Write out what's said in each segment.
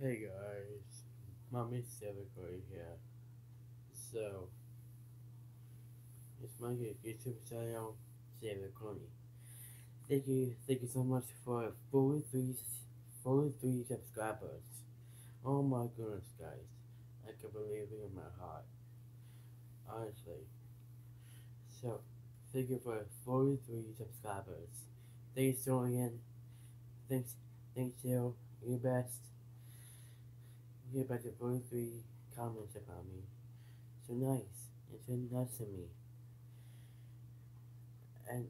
Hey guys, Mommy Silvercoin here. So, it's my YouTube channel, Silvercoin. Thank you, thank you so much for 43, 43 subscribers. Oh my goodness, guys. I can believe it in my heart. Honestly. So, thank you for 43 subscribers. Thanks, Julian. Thanks, thanks, you. You're best. You about to 43 comments about me. So nice. It's so nice to me. And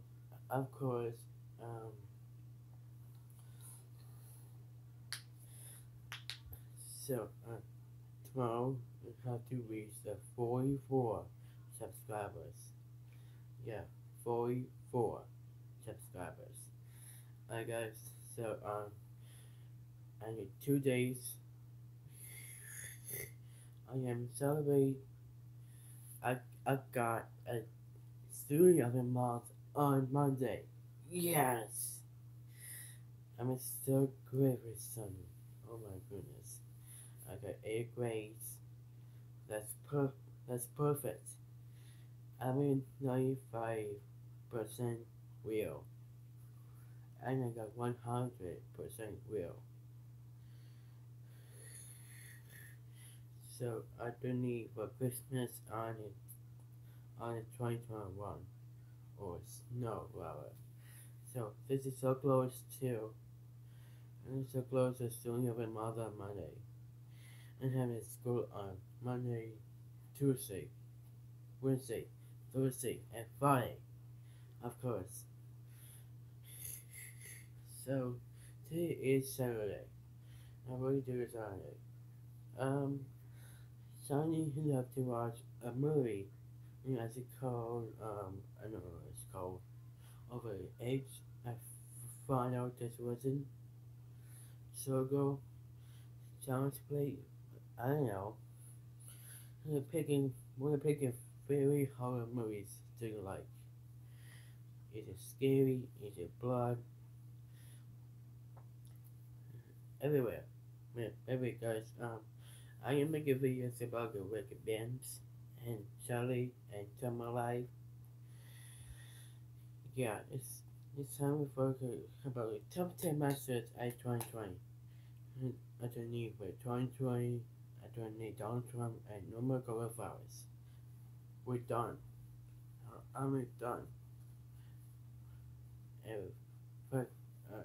of course, um, so uh, tomorrow we have to reach the 44 subscribers. Yeah, 44 subscribers. Alright guys, so um, I need two days I am celebrating. I I got a three a month on Monday. Yes. I'm so grateful, son. Oh my goodness. I got eight grades. That's per that's perfect. I'm in ninety five percent real. And I got one hundred percent real. So I don't need for Christmas on it on it 2021 or snow rather. So this is so close to and so close to soon having mother on Monday. And having school on Monday, Tuesday, Wednesday, Thursday, and Friday. Of course. So today is Saturday. I really do it Saturday. Um Sonny love to watch a movie. You know, it's called, um, I don't know what it's called. Over age, I found out this wasn't so ago. Challenge play, I don't know. I'm picking, we're picking very horror movies do you like? Is it scary? Is it blood? Everywhere. Yeah, every guys, um, I am making videos about the wicked bands and Charlie and Summer Life. Yeah, it's it's time focus about the top 10 masters at 2020. I don't need for 2020, I don't need Donald Trump and no more coronavirus. We're done. I'm done. And, but, uh,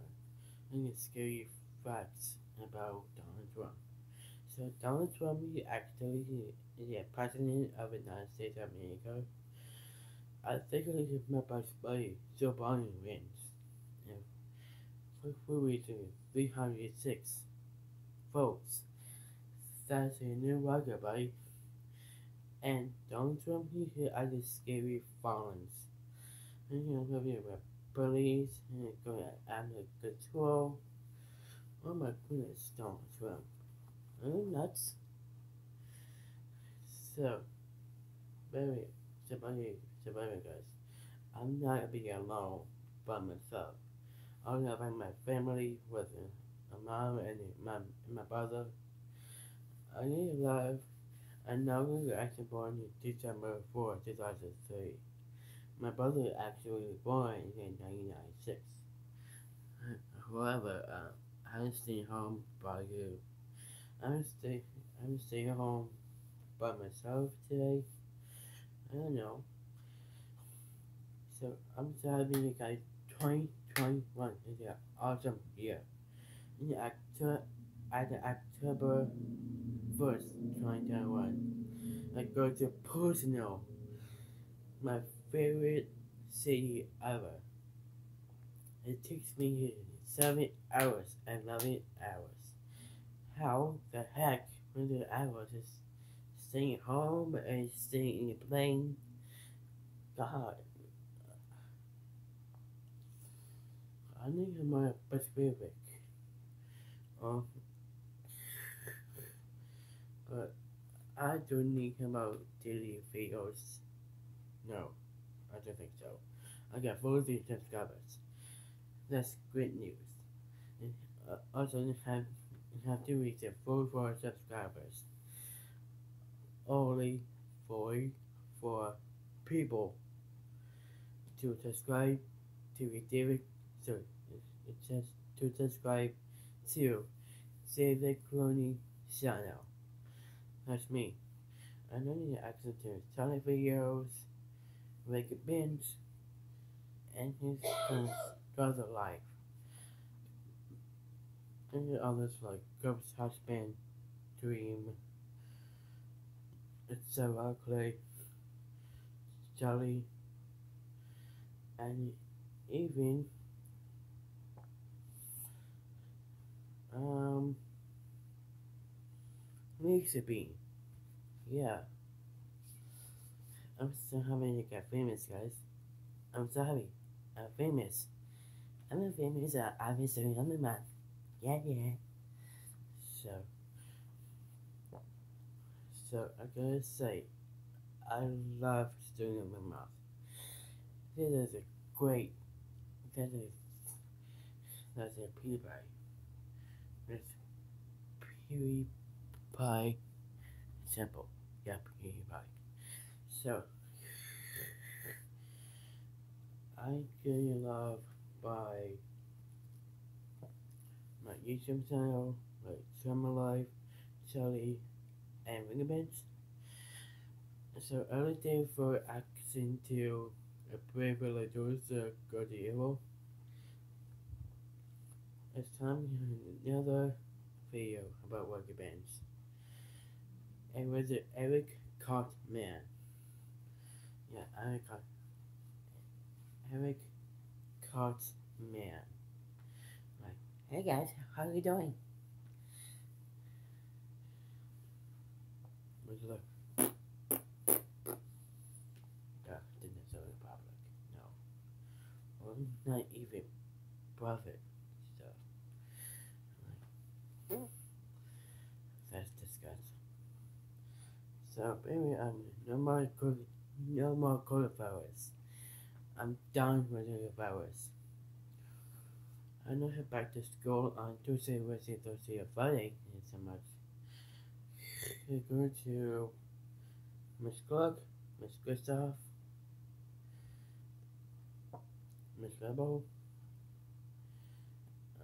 I need scary facts about Donald Trump. So Donald Trump is actually the president of the United States of America. I think it is my best buddy, Joe Biden wins. And for, for reason 306 votes. That's a new record, buddy. And Donald Trump he at the scary violence. And you know, maybe with police and going out control. Oh my goodness, Donald Trump. Oh, nuts. So, very, surviving, surviving guys. I'm not being alone by myself. I'm having my family with a mom and my, my brother. I need love. And now we're actually born in December 4, 2003. My brother actually was born in 1996. However, uh, I stay home by you. I'm stay I'm staying home by myself today. I don't know. So I'm having a guy 2021 is an awesome year. In the October at the October first, 2021, I go to Personal, my favorite city ever. It takes me seven hours and eleven hours. How the heck when I was just staying home and staying in the plane? God. I need my Pacific. Um, but I don't need him out daily videos. No, I don't think so. I got 40 subscribers. That's great news. And uh, have have to reach the 44 subscribers. Only 44 people to subscribe to David. So it says to subscribe to Save the Cloning channel. That's me. I know you access to Sonic videos, a binge, and his brother life. And others like Ghost Husband, Dream, etc. Clay, Charlie, and even um makes it be. Yeah. I'm so happy to get famous, guys. I'm so happy. I'm famous. I'm a famous uh, I'm a man. Yeah, yeah. So, so I gotta say, I love doing it with my mouth. This is a great, that is, that's a PewDiePie. It's PewDiePie simple. Yeah, PewDiePie. So, I get love by my YouTube channel, like Summer Life, Charlie, and Ringabench. So early day for action to a brave villagers uh, go to evil. It's time for another video about Wuggy Bands. It was Eric Cartman. Yeah, Eric Cart Eric Cartman. Hey guys, how are you doing? Look, look. Yeah, didn't tell the public. No. Well, not even profit stuff. Like, that's disgusting. So, anyway, um, no more, no more coronavirus. I'm done with the virus. I know head back to school on Tuesday, Wednesday, Thursday, or Friday, and so much. We're going to Miss Glug, Miss Gustav, Miss Rebel,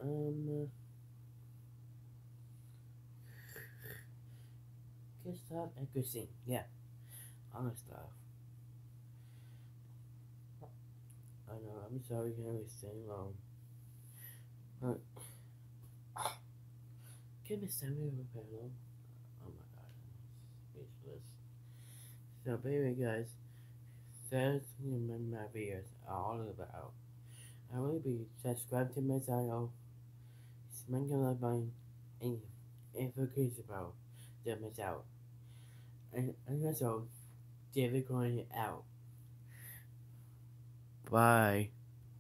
um, Gustav and Christine, yeah, all the stuff. I know, I'm sorry, can we stay long? But, give me some panel. Oh my god, I'm speechless. So, baby guys, that's what my videos are all about. I will be subscribed to my channel, smack the like button, and info about them is out. And, also, David going out. Bye.